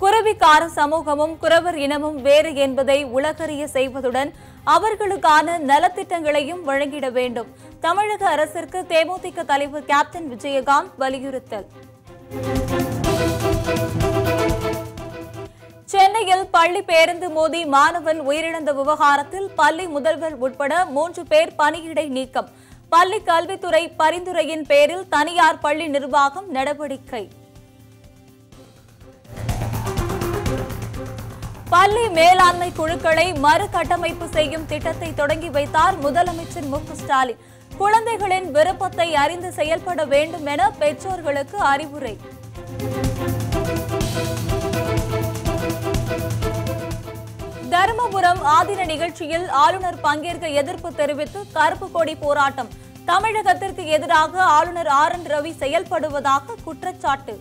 குறவிக்கார சமூகமும் குறவர் இனமும் வேறு என்பதை உலகறிய செய்வதுடன் அவர்களுக்கான நலத்திட்டங்களையும் வழங்கிட வேண்டும். தமிழக அரசிற்கு தேமுதிக தலைவர் கேப்டன் விஜயகாந்த் வலியுறுத்தல். சென்னையில் பள்ளி பேருந்து மோதி மாணவன் உயிரிழந்த விவகாரத்தில் பள்ளி முதல்வர் உட்பட மூன்று பேர் பணியிடை நீக்கம். பள்ளி கல்வித்துறை பரிந்துரையின் பேரில் தனியார் பள்ளி நிர்வாகம் நடவடிக்கை. பள்ளி மேலாண்மை குழுக்களை மறுகட்டமைப்பு செய்யும் திட்டத்தை தொடங்கி வைத்தார் முதலமைச்சர் மு ஸ்டாலின். குழந்தைகளின் விருப்பத்தை அறிந்து செயல்பட வேண்டும் என பெற்றோர்களுக்கு அறிவுரை. தருமபுரம் ஆதின நிகழ்ச்சியில் ஆளுநர் பங்கேற்க எதிர்ப்பு தெரிவித்து கருப்பு கொடி போராட்டம். தமிழகத்திற்கு எதிராக ஆளுநர் ஆர் என் ரவி செயல்படுவதாக குற்றச்சாட்டு.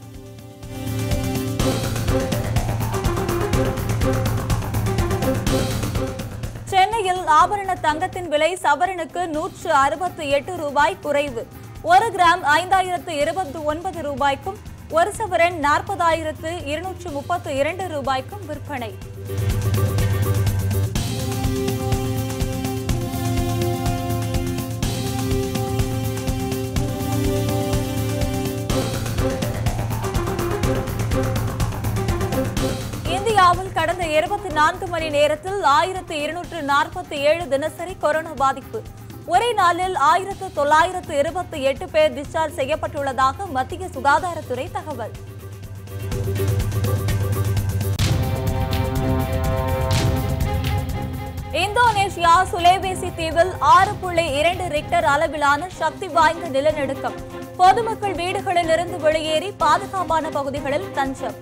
சென்னையில் ஆபரண தங்கத்தின் விலை சவரனுக்கு நூற்று அறுபத்தி எட்டு ரூபாய் குறைவு. ஒரு கிராம் ஐந்தாயிரத்து இருபத்தி ஒன்பது ரூபாய்க்கும் ஒரு சவரன் நாற்பதாயிரத்து இருநூற்று முப்பத்து இரண்டு ரூபாய்க்கும் விற்பனை. கடந்த இருபத்தி நான்கு மணி நேரத்தில் ஆயிரத்து இருநூற்று நாற்பத்தி ஏழு தினசரி கொரோனா பாதிப்பு. ஒரே நாளில் ஆயிரத்து தொள்ளாயிரத்து இருபத்தி எட்டு பேர் டிஸ்சார்ஜ் செய்யப்பட்டுள்ளதாக மத்திய சுகாதாரத்துறை தகவல். இந்தோனேஷியா சுலேவேசி தீவில் ஆறு புள்ளி இரண்டு ரிக்டர் அளவிலான சக்தி வாய்ந்த நிலநடுக்கம். பொதுமக்கள் வீடுகளில் இருந்து வெளியேறி பாதுகாப்பான பகுதிகளில் தஞ்சம்.